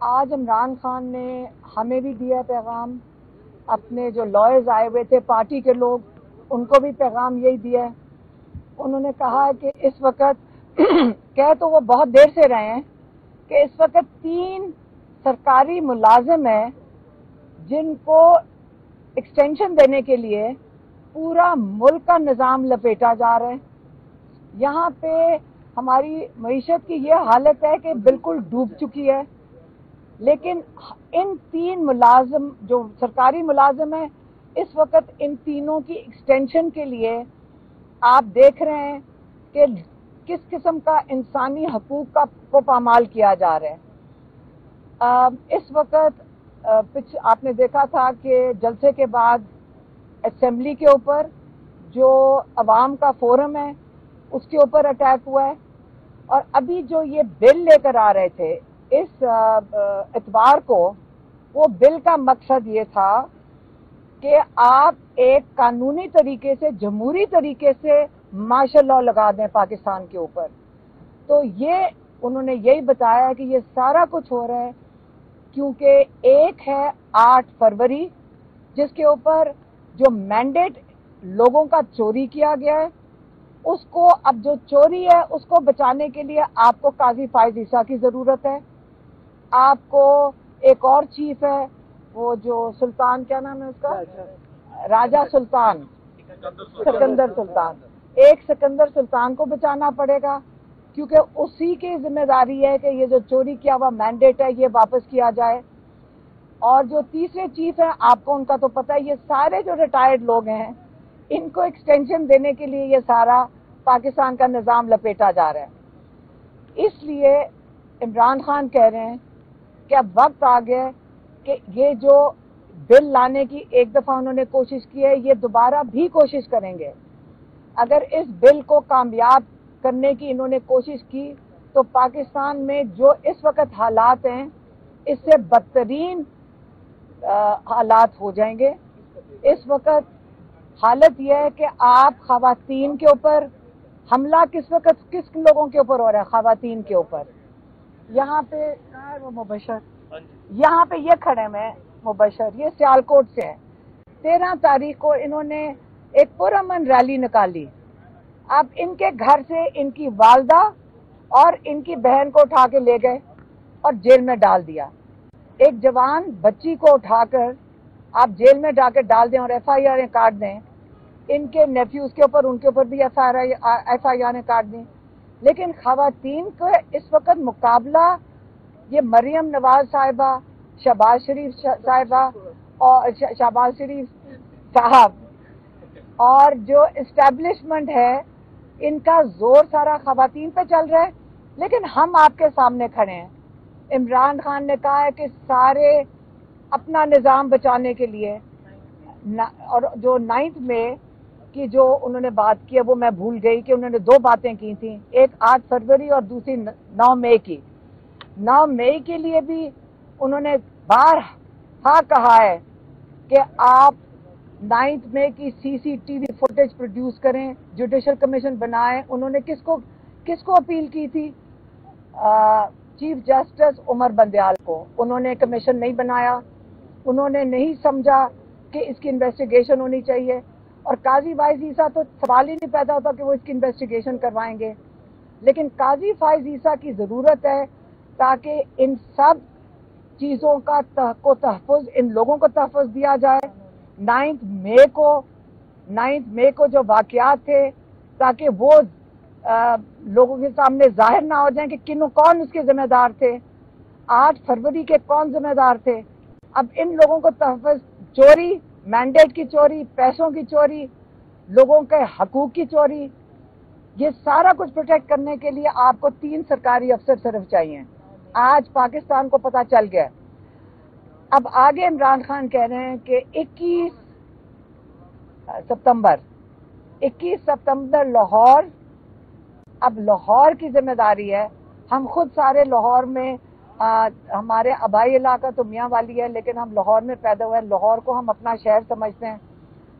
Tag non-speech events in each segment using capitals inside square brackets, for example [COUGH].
آج عمران خان نے ہمیں بھی دیا پیغام، اپنے جو لائرز آئے ہوئے تھے، پارٹی کے لوگ، ان کو بھی پیغام یہی دیا ہے۔ انہوں نے کہا کہ اس وقت [CLEARS THROAT] کہہ تو وہ بہت دیر سے رہے ہیں کہ اس وقت تین سرکاری ملازم ہیں جن کو ایکسٹینشن دینے کے لیے پورا ملک کا نظام لپیٹا جا رہا ہے۔ یہاں پہ ہماری معیشت کی یہ حالت ہے کہ بالکل ڈوب چکی ہے۔ لیکن ان تین ملازم جو سرکاری ملازم ہیں، اس وقت ان تینوں کی ایکسٹینشن کے لیے آپ دیکھ رہے ہیں کہ کس قسم کا انسانی حقوق کا کو پامال کیا جا رہا ہے۔ اس وقت آپ نے دیکھا تھا کہ جلسے کے بعد اسمبلی کے اوپر جو عوام کا فورم ہے، اس کے اوپر اٹیک ہوا ہے اور ابھی جو یہ بل لے کر آ رہے تھے اس اتوار کو وہ بل کا مقصد یہ تھا کہ آپ ایک قانونی طریقے سے، جمہوری طریقے سے ماشاء اللہ لگا دیں پاکستان کے اوپر۔ تو یہ انہوں نے یہی بتایا کہ یہ سارا کچھ ہو رہا ہے کیونکہ ایک ہے آٹھ فروری، جس کے اوپر جو مینڈیٹ لوگوں کا چوری کیا گیا ہے، اس کو، اب جو چوری ہے، اس کو بچانے کے لیے آپ کو قاضی فائز عیسیٰ کی ضرورت ہے۔ آپ کو ایک اور چیف ہے وہ جو سلطان کیا نام ہے اس کا؟ راجہ سلطان۔ سکندر سلطان۔ ایک سکندر سلطان کو بچانا پڑے گا کیونکہ اسی کی ذمہ داری ہے کہ یہ جو چوری کیا ہوا مینڈیٹ ہے یہ واپس کیا جائے۔ اور جو تیسرے چیف ہیں آپ کو ان کا تو پتہ ہے یہ سارے جو ریٹائرڈ لوگ ہیں ان کو ایکسٹینشن دینے کے لیے یہ سارا پاکستان کا نظام لپیٹا جا رہا ہے۔ اس لیے عمران خان کہہ رہے ہیں کہ اب وقت آ گیا کہ یہ جو بل لانے کی ایک دفعہ انہوں نے کوشش کی ہے، یہ دوبارہ بھی کوشش کریں گے۔ اگر اس بل کو کامیاب کرنے کی انہوں نے کوشش کی، تو پاکستان میں جو اس وقت حالات ہیں، اس سے بدترین حالات ہو جائیں گے۔ اس وقت حالت یہ ہے کہ آپ خواتین کے اوپر حملہ کس وقت کس لوگوں کے اوپر ہو رہا ہے؟ خواتین کے اوپر۔ یہاں پہ وہ مبشر؟ ہاں جی۔ یہاں پہ یہ کھڑے میں مبشر یہ سیالکوٹ سے ہے تیرہ تاریخ کو انہوں نے ایک پرامن ریلی نکالی۔ اب ان کے گھر سے ان کی والدہ اور ان کی بہن کو اٹھا کے لے گئے اور جیل میں ڈال دیا۔ ایک جوان بچی کو اٹھا کر آپ جیل میں جا کے ڈال دیں اور ایف آئی آر کاٹ دیں۔ ان کے نیفیوز کے اوپر ان کے اوپر بھی ایف آئی آر کاٹ دیں۔ لیکن خواتین کو اس وقت مقابلہ، یہ مریم نواز صاحبہ، شہباز شریف صاحبہ اور شہباز شریف صاحب اور جو اسٹیبلشمنٹ ہے، ان کا زور سارا خواتین پہ چل رہا ہے۔ لیکن ہم آپ کے سامنے کھڑے ہیں۔ عمران خان نے کہا ہے کہ سارے اپنا نظام بچانے کے لیے اور جو نائنتھ میں کی جو انہوں نے بات کی ہے وہ میں بھول گئی کہ انہوں نے دو باتیں کی تھیں۔ ایک آٹھ فروری اور دوسری نو مئی کی۔ نو مئی کے لیے بھی انہوں نے بار ہاں کہا ہے کہ آپ نائنتھ مئی کی C C T V footage produce کریں، جوڈیشل کمیشن بنائیں۔ انہوں نے کس کو کس کو اپیل کی تھی؟ چیف جسٹس عمر بندیال کو۔ انہوں نے کمیشن نہیں بنایا۔ انہوں نے نہیں سمجھا کہ اس کی انویسٹیگیشن ہونی چاہیے۔ اور قاضی فائز عیسیٰ تو سوال ہی نہیں پیدا ہوتا کہ وہ اس کی انویسٹیگیشن کروائیں گے۔ لیکن قاضی فائز عیسیٰ کی ضرورت ہے تاکہ ان سب چیزوں کا کو تحفظ، ان لوگوں کو تحفظ دیا جائے۔ نائنتھ مئی کو، نائنتھ مئی کو جو واقعات تھے تاکہ وہ لوگوں کے سامنے ظاہر نہ ہو جائیں کہ کنوں کون اس کے ذمہ دار تھے۔ آٹھ فروری کے کون ذمہ دار تھے۔ اب ان لوگوں کو تحفظ چوری مینڈیٹ کی چوری، پیسوں کی چوری، لوگوں کے حقوق کی چوری، یہ سارا کچھ پروٹیکٹ کرنے کے لیے آپ کو تین سرکاری افسر صرف چاہیے۔ آج پاکستان کو پتا چل گیا۔ اب آگے عمران خان کہہ رہے ہیں کہ اکیس ستمبر اکیس ستمبر لاہور، اب لاہور کی ذمہ داری ہے۔ ہم خود سارے لاہور میں ہمارے آبائی علاقہ تو میاں والی ہے، لیکن ہم لاہور میں پیدا ہوئے ہیں۔ لاہور کو ہم اپنا شہر سمجھتے ہیں۔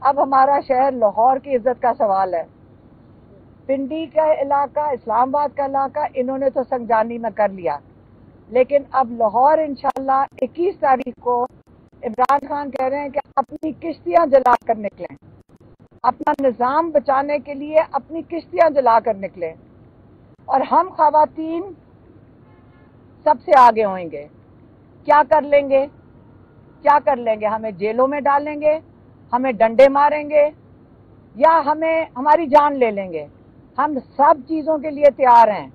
اب ہمارا شہر لاہور کی عزت کا سوال ہے۔ پنڈی کا علاقہ، اسلام آباد کا علاقہ، انہوں نے تو سنگجانی میں کر لیا۔ لیکن اب لاہور انشاءاللہ اکیس تاریخ کو عمران خان کہہ رہے ہیں کہ اپنی کشتیاں جلا کر نکلیں۔ اپنا نظام بچانے کے لیے اپنی کشتیاں جلا کر نکلیں۔ اور ہم خواتین سب سے آگے ہوئیں گے۔ کیا کر لیں گے؟ کیا کر لیں گے؟ ہمیں جیلوں میں ڈالیں گے، ہمیں ڈنڈے ماریں گے، یا ہمیں ہماری جان لے لیں گے۔ ہم سب چیزوں کے لیے تیار ہیں۔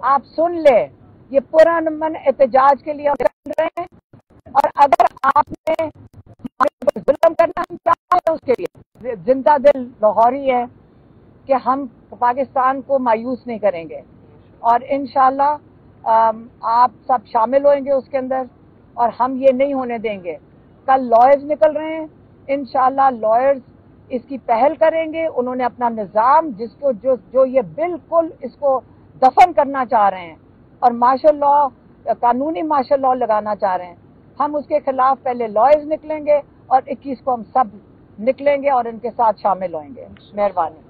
آپ سن لے، یہ پورا من احتجاج کے لیے رہے ہیں۔ اور اگر آپ نے ظلم کرنا ہم چاہتے ہیں اس کے لیے؟ زندہ دل لاہوری ہے کہ ہم پاکستان کو مایوس نہیں کریں گے۔ اور انشاءاللہ آپ سب شامل ہوئیں گے اس کے اندر اور ہم یہ نہیں ہونے دیں گے۔ کل لائرز نکل رہے ہیں۔ انشاءاللہ لائرز اس کی پہل کریں گے۔ انہوں نے اپنا نظام، جس کو، جو جو یہ بالکل اس کو دفن کرنا چاہ رہے ہیں اور مارشل لا قانونی مارشل لا لگانا چاہ رہے ہیں۔ ہم اس کے خلاف پہلے لائرز نکلیں گے اور اکیس کو ہم سب نکلیں گے اور ان کے ساتھ شامل ہوئیں گے۔ مہربانی۔